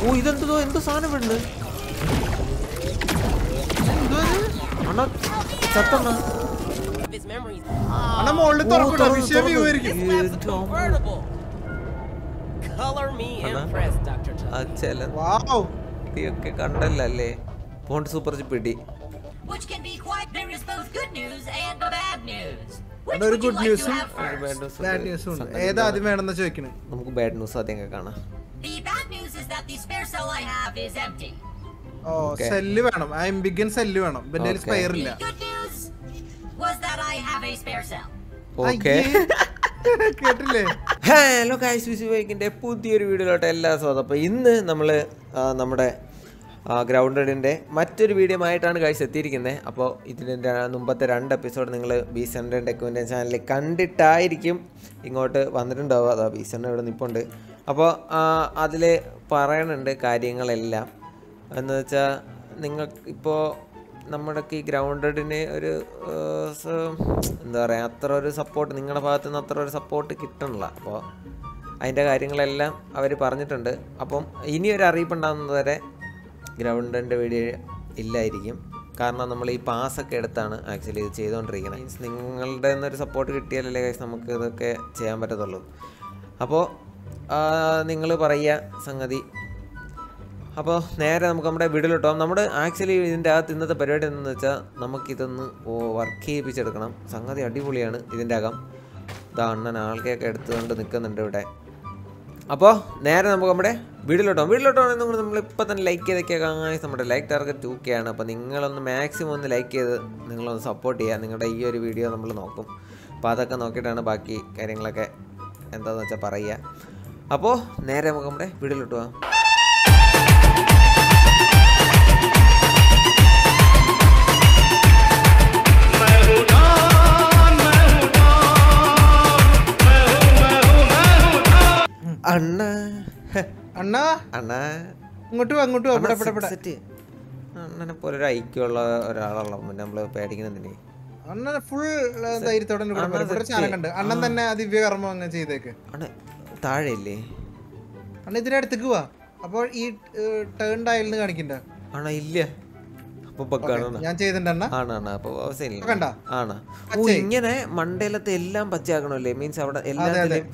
ഓ ഇതെന്തോ എന്തോ സാധനം വേണ്ട ഏതാ ആദ്യം വേണമെന്ന് ചോദിക്കണേ? നമുക്ക് ബാഡ് ന്യൂസ് ആദ്യം കാണാം. The bad news is that the spare cell I have is empty. ഓ Okay. സെല്ല് വേണം. ആ എംബിഗൻ സെല്ല് വേണം. പിന്നെ Okay. സ്പെയർ The ഇല്ല good news was that I have a spare cell. Okay കേട്ടില്ലേ? Hello guys Visu ബൈക്കിന്റെ പുതിയൊരു വീഡിയോയിലോട്ട് എല്ലാ സ്വാഗതം. അപ്പോൾ ഇന്ന് നമ്മൾ നമ്മുടെ ഗ്രൗണ്ടഡിന്റെ മറ്റൊരു വീഡിയോ ആയിട്ടാണ് ഗൈസ് എത്തിയിരിക്കുന്നത് അപ്പോൾ ഇതിന്റെ മുമ്പത്തെ രണ്ട് എപ്പിസോഡ് നിങ്ങൾ ബി സെന്റെ ടെക്കുവിന്റെ ചാനലിൽ കണ്ടിട്ടായിരിക്കും ഇങ്ങോട്ട് വന്നിട്ടുണ്ടാവുക. അതാ ബി സെന്റെ ഇവിടെ നിൽപ്പുണ്ട് അപ്പോൾ അതിൽ പറയണുണ്ട് കാര്യങ്ങളെല്ലാം. എന്ന് വെച്ചാൽ നിങ്ങൾക്ക് ഇപ്പോൾ നമ്മുടെ ഈ ഗ്രൗണ്ടഡിന് ഒരു എന്താ പറയുക അത്ര ഒരു സപ്പോർട്ട് നിങ്ങളുടെ ഭാഗത്തു നിന്ന് അത്ര ഒരു സപ്പോർട്ട് കിട്ടണില്ല. അപ്പോൾ അതിന്റെ കാര്യങ്ങളെല്ലാം അവർ പറഞ്ഞിട്ടുണ്ട്. അപ്പം ഇനി ഒരു അറിയിപ്പ് ഉണ്ടാകുന്നത് വരെ ഗ്രൗണ്ടിന്റെ വീഡിയോ ഇല്ലായിരിക്കും. കാരണം നമ്മൾ ഈ പാസ്സൊക്കെ എടുത്താണ് ആക്ച്വലി ഇത് ചെയ്തുകൊണ്ടിരിക്കുന്നത് മീൻസ് നിങ്ങളുടെ നിന്നൊരു സപ്പോർട്ട് കിട്ടിയാലല്ലേ നമുക്ക് ഇതൊക്കെ ചെയ്യാൻ പറ്റത്തുള്ളൂ. അപ്പോൾ നിങ്ങൾ പറയുക സംഗതി. അപ്പോൾ നേരെ നമുക്ക് നമ്മുടെ വീട്ടിലോട്ടോ നമ്മുടെ ആക്ച്വലി ഇതിന്റെ അകത്ത് ഇന്നത്തെ പരിപാടി എന്താണെന്ന് വെച്ചാൽ നമുക്കിതൊന്ന് വർക്ക് ചെയ്യിപ്പിച്ചെടുക്കണം. സംഗതി അടിപൊളിയാണ് ഇതിന്റെ അകം ഇതാ അണ്ണൻ ആൾക്കൊക്കെ എടുത്തുകൊണ്ട് നിൽക്കുന്നുണ്ട് ഇവിടെ. അപ്പോൾ നേരെ നമുക്ക് നമ്മുടെ വീട്ടിലോട്ടോ വീട്ടിലോട്ടോ നിങ്ങൾ നമ്മളിപ്പോൾ തന്നെ ലൈക്ക് ചെയ്തൊക്കെ കാണാൻ നമ്മുടെ ലൈക്ക് ടാർഗറ്റ് ടു കെ ആണ്. അപ്പോൾ നിങ്ങളൊന്ന് മാക്സിമം ഒന്ന് ലൈക്ക് ചെയ്ത് നിങ്ങളൊന്ന് സപ്പോർട്ട് ചെയ്യുക. നിങ്ങളുടെ ഈ ഒരു വീഡിയോ നമ്മൾ നോക്കും. അപ്പോൾ അതൊക്കെ നോക്കിയിട്ടാണ് ബാക്കി കാര്യങ്ങളൊക്കെ എന്താണെന്ന് വെച്ചാൽ പറയുക. അപ്പോൾ നേരെ നമുക്ക് നമ്മുടെ വീട്ടിലോട്ട് പോകാം. അണ്ണ. ഇങ്ങോട്ട് അങ്ങോട്ട് അണ്ണനെ പോലെ ഒരു ഐക്യമുള്ള പിന്നെ നമ്മൾ ഫുൾ ധൈര്യത്തോടെ. അണ്ണൻ തന്നെ ദിവ്യകർമ്മം അങ്ങ് ചെയ്തേക്ക്. അണ്ണ താഴെ അണ്ണ ഇതിന്റെ അടുത്തേക്ക് വാ അപ്പോൾ ഈ ടേൺ ഡയലിന് കാണിക്കണ്ട. ആണോ ഇല്ല. ഞാൻ. ഇങ്ങനെ മണ്ടയിലത്തെ എല്ലാം പച്ചയാക്കണല്ലേ മീൻസ് അവിടെ എല്ലാത്തിലും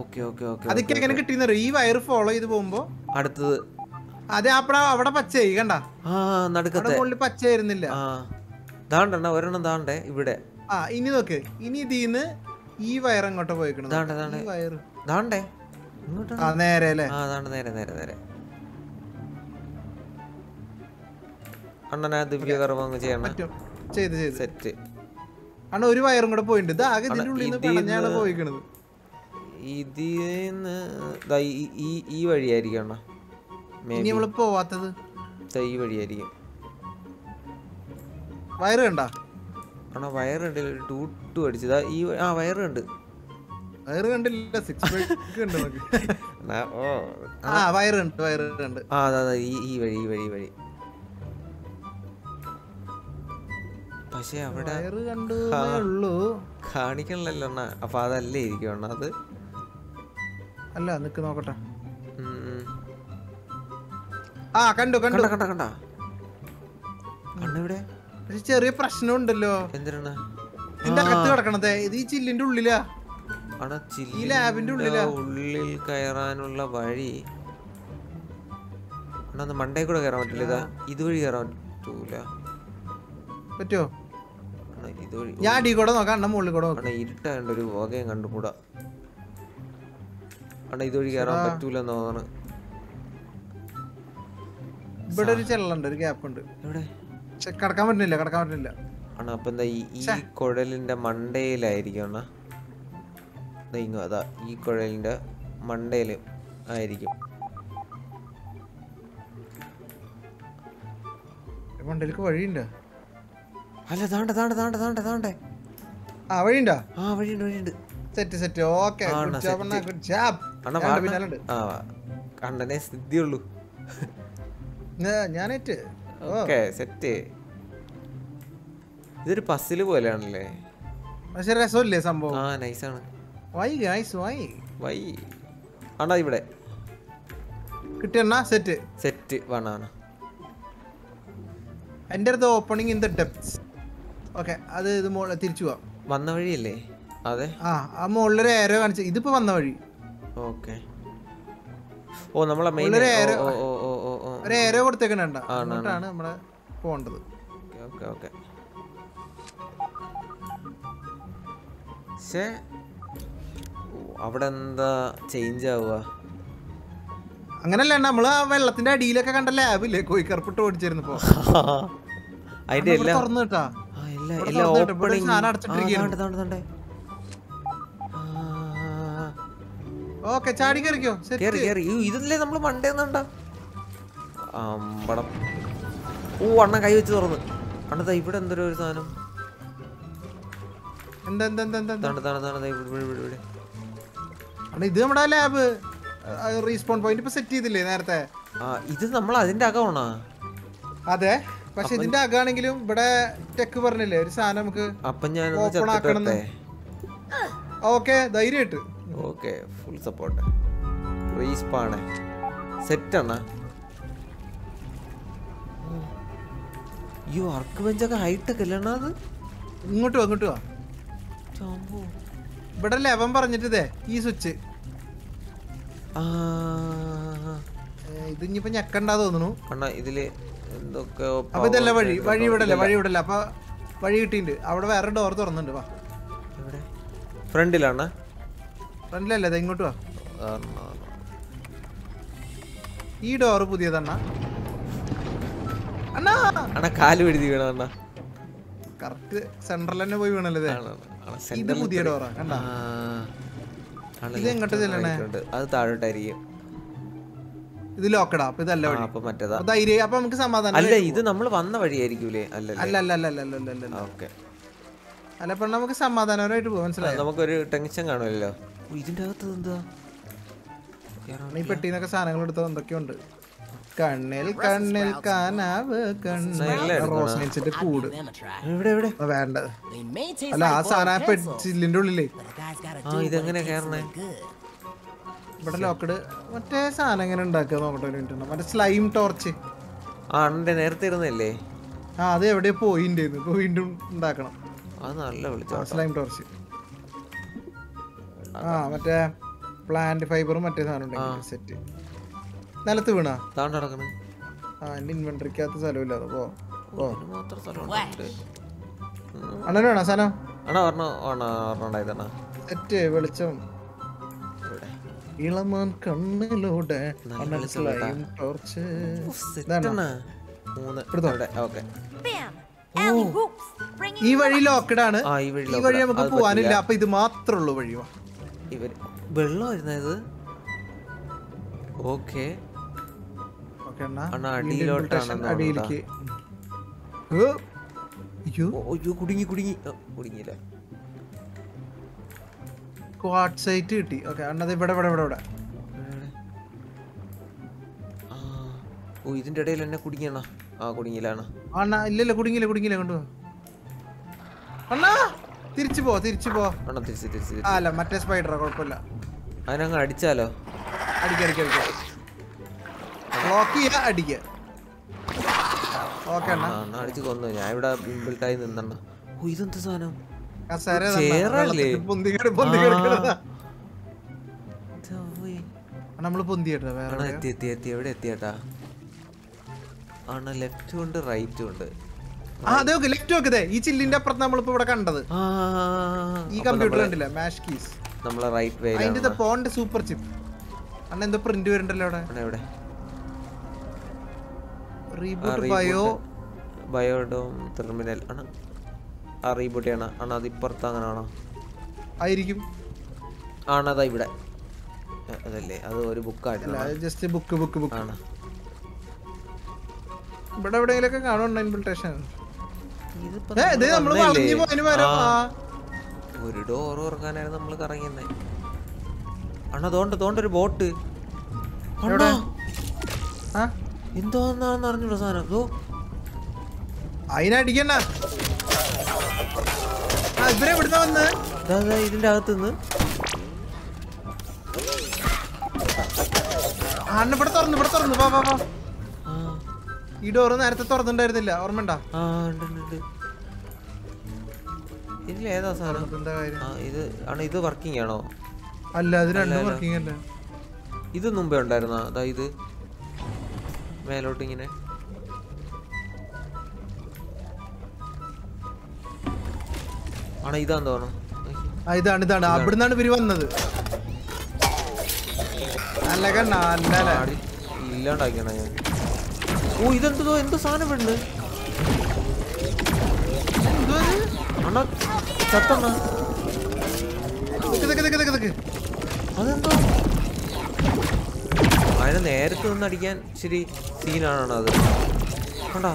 ഓക്കെ ഓക്കെ ഓക്കെ അതൊക്കെ എങ്ങനെ കിട്ടിയെന്ന് ഈ വയർ ഫോളോ ചെയ്ത് പോകുമ്പോ അടുത്തത്. അതെ അപ്പഴ അവിടെ പച്ചയായി കണ്ട? ആ നടുക്കത്തെ. പച്ചയായിരുന്നില്ല. ദാണ്ടണ്ണ ഒരെണ്ണം ദാണ്ടേ ഇവിടെ. ആ ഇനി നോക്ക്. ഇനി ഇതിന്ന് ഈ വയർ അങ്ങോട്ട് പോയിക്കണം. ഈ വയർ ആ നേരെ അല്ലേ? ആ നേരെ നേരെ നേരെ. അണ്ണനാ ദിവ്യകർമ്മം അങ്ങ് ചെയ്യണം. പറ്റും. ചെയ്ത് ചെയ്ത്. സെറ്റ്. അണ്ണ ഒരു വയറും കൂടെ പോയിട്ടുണ്ട് ഇത് ആകെ ഇതിന്റെ ഉള്ളിൽ നിന്ന് പിണഞ്ഞാണ് പോയിക്കണത്. ഇതിന്ന് ഈ- ഈ വഴിയായിരിക്കും അണ്ണ. ഇനി നമ്മൾ പോവാത്തത്? ഈ വഴിയായിരിക്കും. വയറ് കണ്ട? അണ്ണ വയറുണ്ട് ടൂട്ടു അടിച്ചതാ ഈ ആ വയറുണ്ട് വയറ് കണ്ടില്ല സിക്സ് ഓ. ആ വയറ് ഉണ്ട് വയറ് ഉണ്ട്. ആ അതാ അതാ, ഈ ഈ വഴി ഈ വഴി ഈ വഴി. പക്ഷെ അവിടെ കണ്ടു കാണിക്കണല്ലോ അണ്ണ. അപ്പൊ അതല്ലേ ഇരിക്കും അണ്ണ അത്? അല്ല നിക്ക് നോക്കട്ടെ. ആ കണ്ടു കണ്ടു. കണ്ട കണ്ട കണ്ട. അണ്ണ ഇവിടെ പക്ഷെ ചെറിയ പ്രശ്നം ഉണ്ടല്ലോ എന്തിനാണ് എന്താ കത്ത് കിടക്കണത്. ഇത് ഈ ചില്ലിന്റെ ഉള്ളിലാ. ഈ ലാബിന്റെ ഉള്ളിലാ? ഉള്ളിൽ കയറാനുള്ള വഴി. അണ്ണാ മണ്ടേ കൂടെ കയറാൻ പറ്റില്ല. ഇതാ ഇതുവഴി കയറാൻ പറ്റൂല. പറ്റോ? ഇതുവഴി ഞാൻ അടി കൂടെ നോക്കാം അണ്ണ മുകളിൽ കൂടെ നോക്കാം. ഇരുട്ടായോണ്ട് ഒരു വകയും കണ്ടുകൂടാ. അണ്ണ ഇതുവഴി കയറാൻ പറ്റൂലെന്ന് തോന്നണ്. ഇവിടെ ഒരു ചെള്ളുണ്ട് ഒരു ഗ്യാപ്പ് ഉണ്ട് ഇവിടെ കിടക്കാൻ പറ്റുന്നില്ല കടക്കാൻ പറ്റുന്നില്ല. അണ്ണ അപ്പൊ എന്താ ഈ ഈ കുഴലിന്റെ മണ്ടയിലായിരിക്കും അണ്ണാ? ദാ ഇങ്ങ് അതാ ഈ കുഴലിന്റെ മണ്ടയിൽ ആയിരിക്കും. മണ്ടയിലേക്ക് വഴിയുണ്ട്? അല്ല താണ്ട താണ്ട താണ്ട താണ്ട താണ്ടേ. ആ വഴിയുണ്ടോ? ആ വഴിയുണ്ട് വഴിയുണ്ട്. Set set. ഓക്കെ കണ്ണനെ സിദ്ധിയുള്ളൂ. ഞാനേറ്റ് ഓക്കെ സെറ്റ്. ഇതൊരു പസിൽ പോലെയാണല്ലേ? പക്ഷെ രസമില്ലേ സംഭവം? ആ നൈസാണ്. വൈ ഗൈസ് വൈ വൈ ആണ്ടാ ഇവിടെ? കിട്ടിയെണ്ണ സെറ്റ് സെറ്റ് വണ്ണാണ് എന്റെ അടുത്ത് opening in the depths okay അത് ഇത് തിരിച്ചു പോവാം. വന്ന വഴിയല്ലേ? അതെ. ആ ആ മുകളിലൊരു ഏരോ കാണിച്ചു. ഇതിപ്പോ വന്ന വഴി. ഓക്കെ ഓ നമ്മളെ മെയിൻ ഒരു ഓ ഓ ഓ ഓ ഓ ഓ. ഒരു ഏരോ കൊടുത്തേക്കണണ്ട. അങ്ങോട്ടാണ് നമ്മളെ പോകേണ്ടത്. ഓക്കെ ഓക്കെ പക്ഷേ അവിടെ എന്താ ചേഞ്ച് ആവുക? അങ്ങനല്ല നമ്മൾ ആ വെള്ളത്തിന്റെ അടിയിലൊക്കെ കണ്ട ലാബില്ലേ കോഴിക്കറുപ്പിട്ട് ഓടിച്ചിരുന്നപ്പോ അതിന്റെ എല്ലാം തുറന്നു കേട്ടാ. എല്ലാ സാധനം അടച്ചിട്ടിരിക്കുകയാണ്. ഓക്കെ ചാടി കയറിക്കോ കേറി കേറി. ഇതല്ലേ നമ്മൾ മണ്ടേന്നുണ്ട അമ്പടം. ഓ അണ്ണ കൈ വെച്ച് തുറന്ന്. അണ്ണതാ ഇവിടെ എന്തൊരു ഒരു സാധനം? എന്താ എന്താ എന്താ എന്താ, ഇവിടെ ഇവിടെ ഇവിടെ. ഇത് നമ്മുടെ ലാബ് റീസ്പോൺ പോയിന്റ് ഇപ്പൊ സെറ്റ് ചെയ്തില്ലേ നേരത്തെ? ഇത് നമ്മൾ അതിന്റെ അകമാണോ? അതെ പക്ഷെ ഇതിന്റെ അകാണെങ്കിലും ഇവിടെ ടെക്ക് പറഞ്ഞില്ലേ ഒരു സാധനം നമുക്ക് അപ്പൊ ഞാൻ ഓപ്പൺ ആക്കണം ഓക്കെ ധൈര്യമായിട്ട്. ഓക്കെ ഫുൾ സപ്പോർട്ട് റീസ്പാണ് സെറ്റാണ് ഈ വർക്ക് ബെഞ്ചൊക്കെ ഹൈടെക് അല്ലണ അത്? ഇങ്ങോട്ട് വാ ഇങ്ങോട്ട് വാ. ചാമ്പോ. ഇവിടെ ലെവൻ പറഞ്ഞിട്ടേ ഈ സ്വിച്ച്. ഇത് ഇനിയിപ്പോ ഞക്കണ്ടാ തോന്നുന്നു. കണ്ണാ ഇതിൽ എന്തൊക്കെയോ അപ്പൊ ഇതല്ല വഴി വഴി ഇവിടല്ല വഴി ഇവിടല്ല. അപ്പൊ വഴി കിട്ടിയിട്ടുണ്ട്. അവിടെ വേറെ ഡോർ തുറന്നുണ്ട് വാ. എവിടെ? ഫ്രണ്ടിലാണ്? ഫ്രണ്ടിലല്ല ഇങ്ങോട്ട് വാ. ഈ ഡോറ് പുതിയതണ്ണ അണ്ണാ. അണ്ണാ! കാൽ പിടിച്ച് വീണ കറക്റ്റ് സെൻട്രൽ തന്നെ പോയി വീണല്ലേ ഇത്? ഇത് സെന്ററിൽ പുതിയ ഇത്ര- ഡോറാ കണ്ടാ? ആ. ആണ് ഇത് എങ്ങോട്ട് ചെല്ലണേ? അത് താഴോട്ടായിരിക്കും. ഇത് ലോക്കഡാ അപ്പൊ ഇതല്ല ആ, വഴി. അപ്പൊ മറ്റേതാ. ധൈര്യം അപ്പൊ നമുക്ക് സമാധാനം അല്ല ഇത് നമ്മൾ വന്ന വഴിയായിരിക്കൂലേ? അല്ലല്ലേ? അല്ല അല്ല അല്ല അല്ല അല്ല അല്ല അല്ല ഓക്കെ. അല്ല അപ്പൊ നമുക്ക് സമാധാനപരമായിട്ട് പോകാൻ മനസ്സിലായോ? നമുക്കൊരു ടെൻഷൻ കാണുമല്ലോ. ഇതിന്റെ അകത്ത് എന്താ? ഈ പെട്ടിന്നൊക്കെ സാധനങ്ങൾ എടുത്തത് എന്തൊക്കെയുണ്ട് കണ്ണിൽ കണ്ണിൽ കാനാവ് കണ്ണ് നല്ല എടുക്കണം. കൂട്. എവിടെ എവിടെ? taste അല്ല ആ സാധനം ആ boiled പെട്ടി pencil, ചില്ലിന്റെ ഉള്ളിലേ ഇതെങ്ങനെ കേറണേ? ഇവിടെ ലോക്കഡ് മറ്റേ സാധനം എങ്ങനെ ഉണ്ടാക്കുക നോക്കട്ടെ ഒരു മിനിറ്റ് മറ്റേ സ്ലൈം ടോർച്ച് ആ അണ്ണന്റെ നേരത്തെ ഇരുന്നല്ലേ ആ അത് എവിടെ പോയിന്റ് ഇപ്പൊ വീണ്ടും ഉണ്ടാക്കണം. അത് നല്ല വിളിച്ചോ സ്ലൈം ടോർച്ച് ആ മറ്റേ പ്ലാന്റ് ഫൈബറും മറ്റേ സാധനം ഉണ്ടെങ്കിൽ സെറ്റ് നിലത്ത് വീണാ? താണ്ട നടക്കണേ. ആ എന്റെ ഇൻവെന്ററിക്കകത്ത് സ്ഥലമില്ല അത് പോ പോ. ഇതിന് മാത്രം സ്ഥലം ഉണ്ട്? അണ്ണന് വേണോ സാധനം അണ്ണാ പറഞ്ഞ അണ്ണാ. പറഞ്ഞിട്ടുണ്ടായതാണ് സെറ്റ് വെളിച്ചം ഇളമാൻ കണ്ണിലൂടെ ടോർച്ച് ഈ വഴി ലോക്കഡാണ് ആണ്. ആ ഈ വഴി. നമുക്ക് പോവാനില്ല. അപ്പൊ ഇത് മാത്രമേ ഉള്ളൂ വഴി വാ ഇവർ വെള്ളമായിരുന്നു ഇത്? ഓക്കെ. അടിയിലേക്ക്. ഏ, അയ്യോ. അയ്യോ കുടുങ്ങി കുടുങ്ങി. ഓ, കുടുങ്ങിയില്ല? ക്വാഡ് സൈറ്റ് കിട്ടി. ഓക്കെ അണ്ണത് ഇവിടെ ഇവിടെ ഇവിടെ ഇവിടെ. എവിടെ? ആ. ഓ ഇതിന്റെ ഇടയിൽ എന്നെ കുടുങ്ങിയണ ആ കുടുങ്ങിയിലാണ് അണ്ണാ? ഇല്ലല്ല കുടുങ്ങിയില്ല കുടുങ്ങിയില്ല കൊണ്ടുപോ അണ്ണാ തിരിച്ചു പോ തിരിച്ചു പോ. അണ്ണാ തിരിച്ചു തിരിച്ചു അല്ല മറ്റേ സ്പൈഡറാ കുഴപ്പമില്ല. അതിനങ്ങ് അടിച്ചാലോ? അടിക്കടിക്കടിക്കാം അടിക്ക അടിക്ക. ബ്ലോക്ക് ചെയ്യാ അടിക്ക. ഓക്കെ ആ അണ്ണ. അടിച്ച് കൊന്നു. ഞാൻ ഇവിടെ ബിൽട്ടായി നിന്നണ്ണ. ഓ ഇതെന്താ സാധനം? നമ്മൾ പൊന്തി വേറെ. എത്തി എത്തി എത്തി. എവിടെ എത്തിയേട്ടാ? ആണ് ലെഫ്റ്റും ഉണ്ട് റൈറ്റും ഉണ്ട്. ആ അതെ ഓക്കെ ലെഫ്റ്റ് നോക്കതേ ഈ ചില്ലിന്റെ അപ്പുറത്ത് നമ്മളിപ്പോ ഇവിടെ കണ്ടത്. ഈ കമ്പ്യൂട്ടർ കണ്ടില്ല? മാഷ് കീസ് നമ്മളെ റൈറ്റ് അതിന്റെ വേയിലാണ് പോണ്ട് സൂപ്പർ ചിപ്പ് അണ്ണ എന്തോ പ്രിന്റ് വരുന്നുണ്ടല്ലോ അവിടെ. ബയോ ബയോഡോം ടെർമിനൽ ആണ്? ആ റീബൂട്ട് ചെയ്യണ ആണ്? അത് ഇപ്പുറത്ത് അങ്ങനെ ആണോ? ആയിരിക്കും. ആണതാ ഇവിടെ. അതല്ലേ. അത് ഒരു ബുക്കായിരുന്നു ജസ്റ്റ് ബുക്ക് ബുക്ക് ബുക്ക് ആണ്? ഇവിടെ എവിടെയെങ്കിലൊക്കെ കാണുന്നുണ്ടോ ആ. ഒരു ഡോർ ഉറങ്ങാനായിരുന്നു നമ്മൾ കറങ്ങിയെന്നെ അണ്ണാ തോണ്ട് തോണ്ടൊരു ബോട്ട്. എന്തോന്നാന്ന് അറിഞ്ഞൂടാ സാധനം. അതോ അതിനടിക്കണ്ട ഇവരെ ഇവിടുന്ന് വന്ന്? ഇതിന്റെ അകത്ത് നിന്ന് അണ്ണ ഇവിടെ തുറന്നു ഇവിടെ തുറന്നു. വാ വാ വാ. ഈ ഡോറ് നേരത്തെ തുറന്നിട്ടുണ്ടായിരുന്നില്ല ഓർമ്മ ആ ഉണ്ട് ഉണ്ട്, ഉണ്ട്. ഇതിൽ ഏതാ സാധനം? ഇത് ആണ് ഇത് വർക്കിംഗ് ആണോ? അല്ല ഇത് രണ്ടും. വർക്കിംഗ് അല്ല? ഇത് മുമ്പേ ഉണ്ടായിരുന്നോ? അതാ ഇത്. മേലോട്ട് ഇങ്ങനെ ആണോ ഇതാന്ന് തോന്നുന്നു. ഇതാണ് ഇതാണ്. അവിടുന്നാണ് ഇവർ വന്നത്. നല്ല കണ്ണ നല്ല ഇല്ലാണ്ടാക്കിയാണ് ഞാൻ. ഓ ഇതെന്തോ എന്തോ സാധനം വേണ്ട അണ്ണാ ചത്തണ്ണ അതെന്തോ? അതിനെ നേരത്തെ നിന്ന് അടിക്കാൻ ശരി സീനാണ് അത് കണ്ടാ?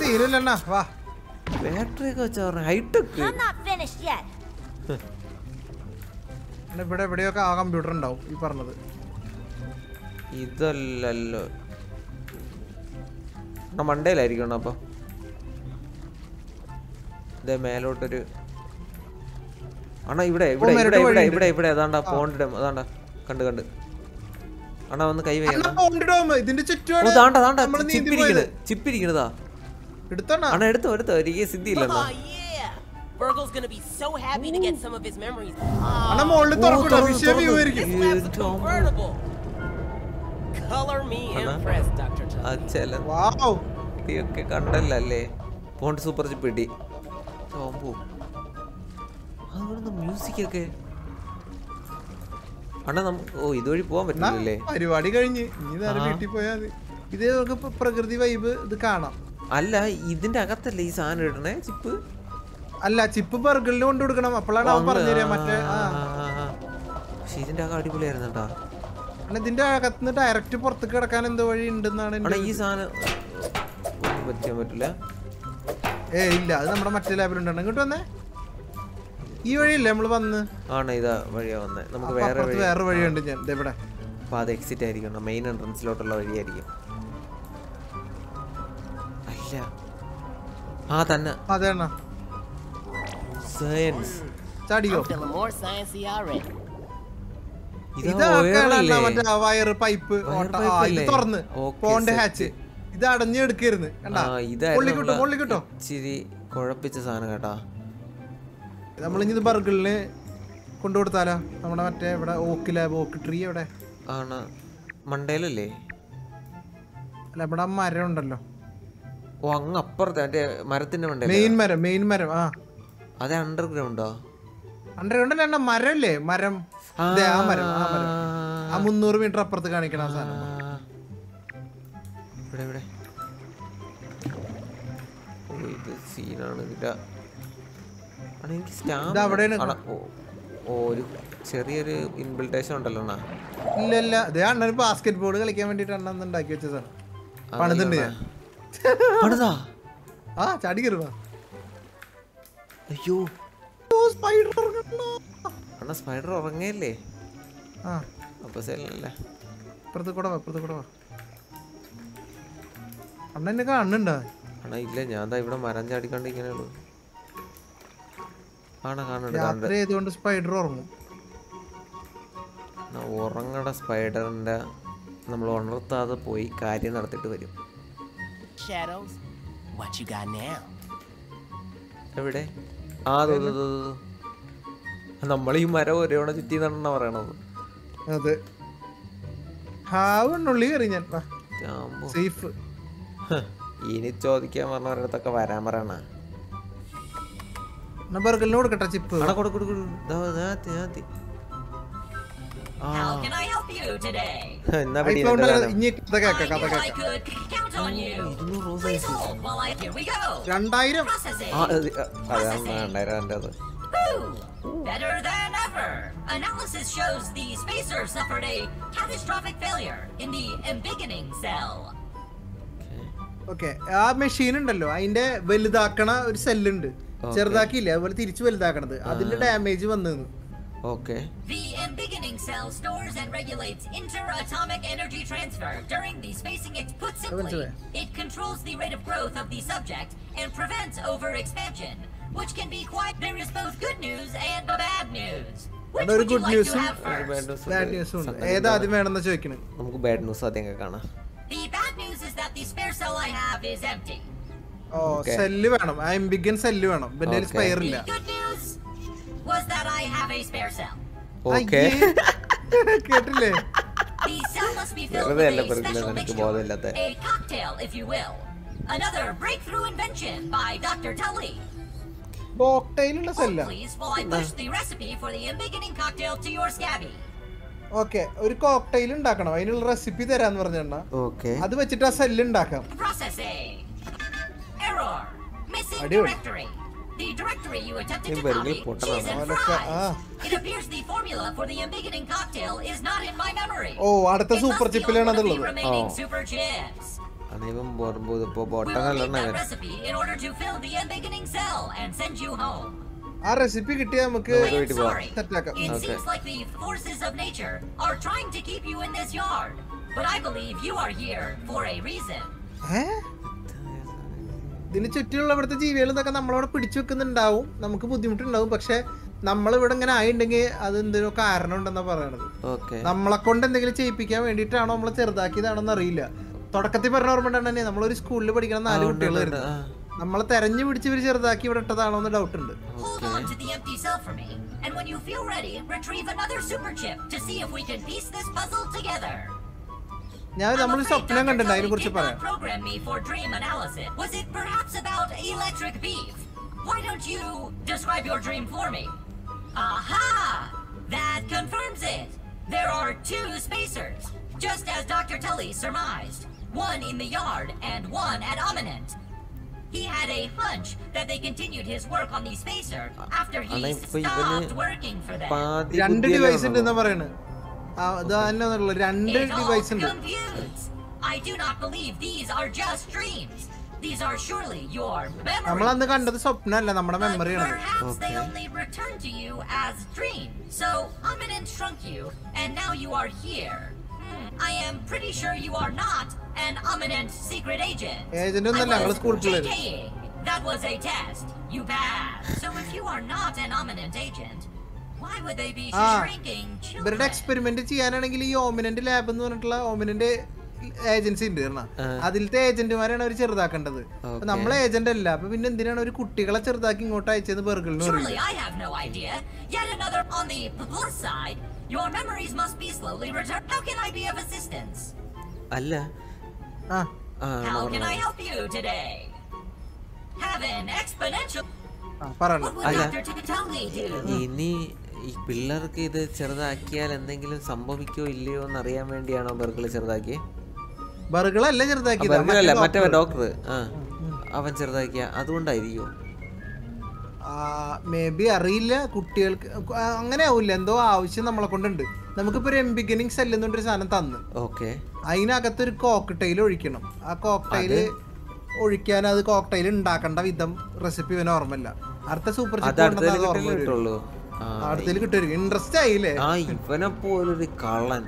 തീരല്ലണ്ണ വാ. ബാറ്ററി ഒക്കെ വെച്ചാ പറഞ്ഞ ഹൈടെക്. I'm not finished അണ്ണാ, ഇവിടെ എവിടെയൊക്കെ ആ കമ്പ്യൂട്ടർ ഉണ്ടാവും ഈ പറഞ്ഞത്. ഇതല്ലല്ലോ. മണ്ടയിലായിരിക്കണം അപ്പൊ. ഇതേ മേലോട്ടൊരു. അണ്ണാ ഇവിടെ ഇവിടെ ഇവിടെ ഇവിടെ ഇവിടെ ഇവിടെ അതാണ്ടാ പോണ്ടിടും അതാണ്ടാ. കണ്ട് കണ്ട്. അണ്ണാ വന്ന് കൈ. ഇതിന്റെ ചുറ്റുപാട്. ചിപ്പിരിക്കണതാ അണ്ണാ എടുത്തോ എടുത്തോ എനിക്ക് സിദ്ധിയില്ലെന്നാ Oh. Virgil's gonna be so happy to get some of his memories. അണ്ണ മുകളിൽ തുറക്കൂട്ടോ തുറന്നു, വിഷയം Tom. Color me impressed, Dr. ആ Tuck. ചെല വാവ് ഒക്കെ കണ്ടല്ലേ പോണ്ട് സൂപ്പർ ചിപ്പ് കിട്ടി ചോമ്പു അതുകൊണ്ട് മ്യൂസിക് ഒക്കെ അണ്ണാ നമുക്ക് ഓ ഇതുവഴി പോകാൻ പറ്റില്ലേ പരിപാടി കഴിഞ്ഞ്. ഇനി നേരെ വീട്ടിൽ പോയാൽ ഇതേ ഇത് നമുക്ക് പ്രകൃതി വൈബ് ഇത് കാണാം. അല്ല ഇതിന്റെ അകത്തല്ലേ ഈ സാധനം ഇടണേ ചിപ്പ്? അല്ല ചിപ്പ് ബർഗറിൽ കൊണ്ടു കൊടുക്കണം. അപ്പോഴാണ് അവൻ പറഞ്ഞുതരാ മറ്റേ പക്ഷെ ഇതിന്റെ അകം അടിപൊളിയായിരുന്നു കേട്ടോ. അല്ല ഇതിന്റെ അകത്തുനിന്ന് ഡയറക്റ്റ് പുറത്തേക്ക് കിടക്കാൻ എന്തോ വഴി ഉണ്ടെന്നാണ് ഈ സാധനം പറ്റില്ല. ഏ ഇല്ല അത് നമ്മുടെ മറ്റേ ലാബിലുണ്ടാണ് ഇങ്ങോട്ട് വന്നേ. ഈ വഴിയല്ലേ നമ്മൾ വന്ന്? ആണ് ഇതാ വഴിയാ വന്നേ. നമുക്ക് വേറെ വഴി വേറെ വഴിയുണ്ട് ഞാൻ. ദേ ഇവിടെ. അപ്പൊ അത് എക്സിറ്റ് ആയിരിക്കണം മെയിൻ എൻട്രൻസിലോട്ടുള്ള വഴിയായിരിക്കും. അല്ല. ആ തന്നെ. അതെ അണ്ണാ. സയൻസ് ചാടിയോ. ഇതാ പൈപ്പ് ഇത്? തുറന്ന്. പോണ്ട് ഹാച്ച് ഇത് അടഞ്ഞെടുക്കരുന്ന് കിട്ടോ ഇച്ചിരി കുഴപ്പിച്ച സാധനം കേട്ടാ. നമ്മളിനി ഇത് കൊണ്ടു കൊടുത്താലോ നമ്മുടെ മറ്റേ ഇവിടെ ഓക്ക് ലാബ് ഓക്ക് ട്രീ എവിടെ? ആണ്. മണ്ടേലല്ലേ? അല്ല ഇവിടെ മരം ഉണ്ടല്ലോ. ഓ അങ്ങ് അപ്പുറത്തെ മറ്റേ മരത്തിന്റെ മണ്ടേ മെയിൻ മരം മെയിൻ മരം ആ. അത് അണ്ടർഗ്രൗണ്ടോ അണ്ടർഗ്രൗണ്ട് അല്ല മരം. ദേ, ആ മരം ആ മരം. ആ മുന്നൂറ് മീറ്റർ അപ്പുറത്ത് കാണിക്കണ സാധനം. ഇവിടെ ഇവിടെ. ഇത് സീനാണ് ഇതിന്റെ എനിക്ക് ഓ, ഒരു ചെറിയൊരു ഇൻബിൾട്ടേഷൻ ഉണ്ടല്ലോ അണ്ണാ ഇല്ല ഇല്ല ഇതേ അണ്ണൻ ബാസ്കറ്റ് ബോൾ കളിക്കാൻ വേണ്ടിട്ട് അണ്ണൻ ഉണ്ടാക്കി വെച്ചതാണ് പണിതുണ്ട് ഞാൻ. പണിതാ? ആ ചാടി അയ്യോ. സ്പൈഡർ അണ്ണാ സ്പൈഡർ ഉറങ്ങയല്ലേ ആ. അപ്പൊ സെല്ലല്ലേ ഇപ്പുറത്ത് കൂടെ വാ ഇപ്പുറത്ത് കൂടെ വാ. അണ്ണൻ എന്നെ കാണുന്നുണ്ടാ? അണ്ണാ ഇല്ല ഞാൻ ദാ ഇവിടെ മരം ചാടിക്കൊണ്ടിരിക്കണേ കാണുന്നുണ്ട് രാത്രി ആയതുകൊണ്ട് സ്പൈഡർ ഉറങ്ങും. അണ്ണാ, ഉറങ്ങണ സ്പൈഡറിന്റെ നമ്മൾ ഉണർത്താതെ പോയി കാര്യം നടത്തിട്ട് വരും. Shadows, what you got now? എവിടെ? ആ നമ്മൾ ഈ മരം ഒരേണ ചുറ്റി നടന്ന പറയണത്. അതെ. ഹാവുണ്ണുള്ളി കയറി ഞാൻ. ചാമ്പോ. സേഫ് ഇനി ചോദിക്കാൻ പറഞ്ഞവരടുത്തൊക്കെ വരാൻ പറയണ. എന്നാ ബർഗറിന് കൊടുക്കട്ടെ ചിപ്പ് അണ കൊടു കൊടു. ദാ, ദാ, ദാ, ദാ. ആ How can I help you today? എന്നാ പിടി iPhone നിന്റെ ൽ സാധനം. ഇനി കഥ കേക്ക I കഥ knew I കേക്ക could count on you. ഇരുന്നൂറ് rows Please hold while I. Here we go. രണ്ടായിരം Processing. ആ അത് അതാണ് രണ്ടായിരം എന്റെ അത് Woo! Better than ever. Analysis shows the spacer suffered a catastrophic failure in the embiggening cell. Okay ആ മെഷീൻ ഉണ്ടല്ലോ അതിന്റെ വലുതാക്കണ ഒരു സെല്ലുണ്ട് ചെറുതാക്കിയില്ല? അതുപോലെ തിരിച്ചു വലുതാക്കണത്. അതിന്റെ ഡാമേജ് വന്നതെന്ന് ഓക്കെ ചോദിക്കണേ? നമുക്ക് ബാഡ് ന്യൂസ് ആദ്യം കേൾക്കാം The bad news is that the spare cell I have is empty. Cell വേണം. ആ എംബിക്കൻ സെല്ല് വേണം. പിന്നെ സ്പെയർ ഇല്ല. കേട്ടില്ലേ? ഓക്കെ ഒരു കോക്ടൈൽ ഉണ്ടാക്കണം. അതിനുള്ള റെസിപ്പി തരാന്ന് പറഞ്ഞെണ്ണ അത് വെച്ചിട്ട് ആ സെല്ലുണ്ടാക്കാം Error. Missing Adios. directory. The directory you attempted Yung to burger copy, po, cheese and tama. Wala ka, ah. fries. It appears the formula for the embiggening cocktail is not in my memory. ഓ അടുത്ത It must super be on ചിപ്പിലാണ് one of the അതുള്ളത് remaining Oh. super chips. അതേപ്പം ഇപ്പൊ We'll ബോട്ടങ്ങളല്ല take that recipe in order to fill the embiggening cell and send you home. ആ recipe കിട്ടിയാ നമുക്ക് നമുക്ക് I'm വീട്ടിൽ പോവാം. sorry. സെറ്റാക്കാം It Okay. seems like the forces of nature are trying to keep you in this yard. But I believe you are here for a reason. ഏ? ഇതിന് ചുറ്റിലുള്ള ഇവിടുത്തെ ജീവികളെന്നൊക്കെ ഇതൊക്കെ നമ്മളവിടെ പിടിച്ചു വെക്കുന്നുണ്ടാവും. നമുക്ക് ബുദ്ധിമുട്ടുണ്ടാവും. പക്ഷെ നമ്മളിവിടെ ഇങ്ങനെ ആയിണ്ടെങ്കിൽ അത് എന്തെങ്കിലും കാരണം ഉണ്ടെന്നാ പറയണത് നമ്മളെ കൊണ്ട് എന്തെങ്കിലും ചെയ്യിപ്പിക്കാൻ വേണ്ടിയിട്ടാണോ നമ്മളെ ചെറുതാക്കിയതാണോന്ന് അറിയില്ല. തുടക്കത്തിൽ പറഞ്ഞ ഓർമ്മ തന്നെ നമ്മളൊരു സ്കൂളിൽ പഠിക്കണം നാല് കുട്ടികളായിരുന്നു നമ്മളെ തെരഞ്ഞു പിടിച്ച് ഇവർ ചെറുതാക്കി ഇവിടെ ഇട്ടതാണോ എന്ന് ഡൗട്ട് ഉണ്ട് and when you feel ready, retrieve another super chip to see if we can piece this puzzle together. ഞാൻ I'm നമ്മൾ afraid സ്വപ്നം Dr. കണ്ടിട്ടുണ്ട് അതിനെ Tully കുറിച്ച് did not പറയാം program me for dream analysis. Was it perhaps about electric beef? Why don't you describe your dream for me? Aha! That confirms it. There are two spacers, just as Dr. Tully surmised. One in the yard and one at Ominent. He had a hunch that they continued his work on the spacer after he അല്ല, ഇപ്പൊ ഇവന് stopped working for them. പാതി രണ്ട് ബുദ്ധിയല്ലേ device ഉണ്ട് ഉള്ളൂ. എന്നാ പറയണത് ആ, അത് തന്നെ ഉള്ളു രണ്ട് It all ഡിവൈസ് ഉണ്ട് computes. I do not believe these are just dreams. These are surely your memories. നമ്മൾ അന്ന് കണ്ടത് സ്വപ്നമല്ല നമ്മുടെ But മെമ്മറിയാണ് perhaps they Okay. only returned to you as dreams. So Ominent shrunk you, and now you are here. Hmm, I am pretty sure you are not an Ominent secret agent. Agent ഒന്നല്ല I ഞങ്ങള് was school പിള്ളേര് JKing. That was a test. You passed. So if you are not an Ominent agent, why would they be Ah. shrinking ഇവരുടെ? Experiment ചെയ്യാനാണെങ്കിൽ ഈ ഓമിനന്റ് lab എന്ന് പറഞ്ഞിട്ടുള്ള ഓമിനന്റ് agency ഉണ്ട് കാരണം ആ. അതിലത്തെ ഏജന്റുമാരാണ് അവർ ചെറുതാക്കേണ്ടത്. നമ്മൾ ഏജന്റ് അല്ല അപ്പൊ പിന്നെ എന്തിനാണ് ഒരു കുട്ടികളെ ചെറുതാക്കി ഇങ്ങോട്ട് അയച്ചത് ബെർഗിളിന്? അല്ല ആ ആ. ആ. ഇനി ഈ പിള്ളേർക്ക് ഇത് ചെറുതാക്കിയാൽ എന്തെങ്കിലും സംഭവിക്കോ ഇല്ലയോ എന്ന് അറിയാൻ വേണ്ടിയാണോ ബർഗിൾ ചെറുതാക്കി ബർഗിളല്ല ചെറുതാക്കി ബർഗിളല്ല മറ്റേ ഡോക്ടർ. ആ അവൻ ചെറുതാക്കിയ അതുകൊണ്ടായിരിക്കും മേ ബി അറിയില്ല കുട്ടികൾക്ക്. അങ്ങനെ ആവില്ല എന്തോ ആവശ്യം നമ്മളെ കൊണ്ടുണ്ട്. നമുക്കിപ്പോ ഒരു എംബിഗനിങ് സെല്ല് എന്നൊരു സാധനം തന്ന്. ഓക്കെ. അതിനകത്ത് ഒരു കോക്ടൈൽ ഒഴിക്കണം. ആ കോക്ടൈൽ ഒഴിക്കാൻ അത് കോക്ടൈൽ ഉണ്ടാക്കേണ്ട വിധം റെസിപ്പി ഇവന് ഓർമ്മയില്ല. അടുത്ത സൂപ്പർ അത് ഇൻട്രസ്റ്റ് ആയില്ലേ? ആ ഇവനെ പോലൊരു കള്ളൻ.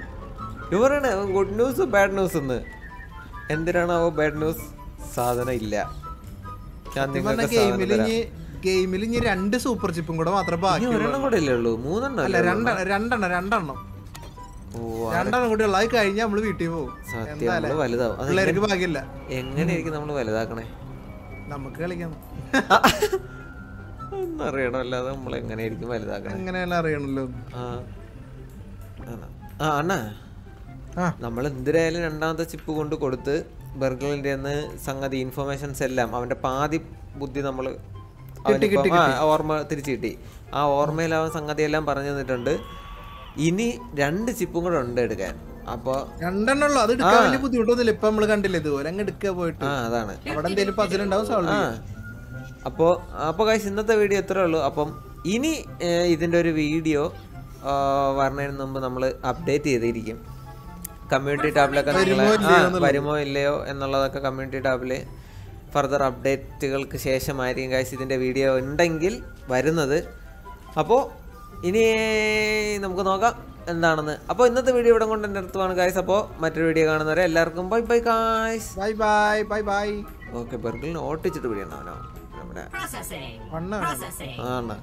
ഇവരാണ് ഗുഡ് ന്യൂസ് ബാഡ് ന്യൂസ് എന്ന്. എന്തിനാണാവോ ബാഡ് ന്യൂസ് സാധനം ഇല്ല. ഗെയിമിൽ. ഇനി രണ്ട് സൂപ്പർ ചിപ്പും കൂടെ മാത്രം ബാക്കി ഒരെണ്ണം കൂടെ ഇല്ലേ ഉള്ളൂ? മൂന്നെണ്ണം അല്ല അല്ലേ? രണ്ടെണ്ണം രണ്ടെണ്ണം രണ്ടെണ്ണം. രണ്ടെണ്ണം കൂടി ഉള്ള. അത് കഴിഞ്ഞാൽ നമ്മൾ വീട്ടിൽ പോകും വലുതാവും. ഭാഗ്യമില്ല. എങ്ങനെയായിരിക്കും നമ്മൾ വലുതാക്കണേ? നമുക്ക് കളിക്കാം. അല്ലാതെ നമ്മൾ എങ്ങനെയായിരിക്കും വലുതാക്കണേ അങ്ങനെയല്ല അറിയണല്ലോ. ആ. അണ്ണാ. നമ്മൾ എന്തിനായാലും രണ്ടാമത്തെ ചിപ്പ് കൊണ്ട് കൊടുത്ത് ബർഗിളിന്റെ സംഗതി ഇൻഫർമേഷൻസ് എല്ലാം അവന്റെ പാതി ബുദ്ധി നമ്മൾ ഓർമ്മ തിരിച്ചു കിട്ടി. ആ ഓർമ്മയിൽ അവൻ സംഗതി എല്ലാം പറഞ്ഞു തന്നിട്ടുണ്ട്. ഇനി രണ്ട് ചിപ്പും കൂടെ ഉണ്ട് എടുക്കാൻ. അപ്പൊ രണ്ടെണ്ണമുള്ളൂ. അത് എടുക്കാൻ വലിയ ബുദ്ധിമുട്ടൊന്നുമില്ല. ഇപ്പൊ നമ്മൾ കണ്ടില്ല ഇതുപോലെ അങ്ങ് എടുക്കുക പോയിട്ട്. ആ അതാണ്. അവിടെ എന്തെങ്കിലും സോൾവ് ആ. അപ്പോൾ അപ്പോൾ കാശ് ഇന്നത്തെ വീഡിയോ ഇത്രേ ഉള്ളൂ. അപ്പം ഇനി ഇതിന്റെ ഒരു വീഡിയോ വരുന്നതിന് മുമ്പ് നമ്മൾ അപ്ഡേറ്റ് ചെയ്തിരിക്കും. കമ്മ്യൂണിറ്റി ടാബിലൊക്കെ നിങ്ങൾ വരുമോ ഇല്ലയോ എന്നുള്ളതൊക്കെ കമ്മ്യൂണിറ്റി ടാബിൽ ഫർദർ അപ്ഡേറ്റുകൾക്ക് ശേഷമായിരിക്കും കാശ് ഇതിന്റെ വീഡിയോ ഉണ്ടെങ്കിൽ വരുന്നത്. അപ്പോൾ ഇനി നമുക്ക് നോക്കാം എന്താണെന്ന്. അപ്പോൾ ഇന്നത്തെ വീഡിയോ ഇവിടെ കൊണ്ട് എന്റെ അടുത്തുമാണ് കായ്സ് അപ്പോൾ മറ്റൊരു വീഡിയോ കാണുന്നവരെ എല്ലാവർക്കും bye bye guys bye bye bye bye okay ബർഗിൽ ഓട്ടിച്ചിട്ട് വീഡിയോ അവനോ? பண்ணேன். பண்ணேன். ஆண்ணா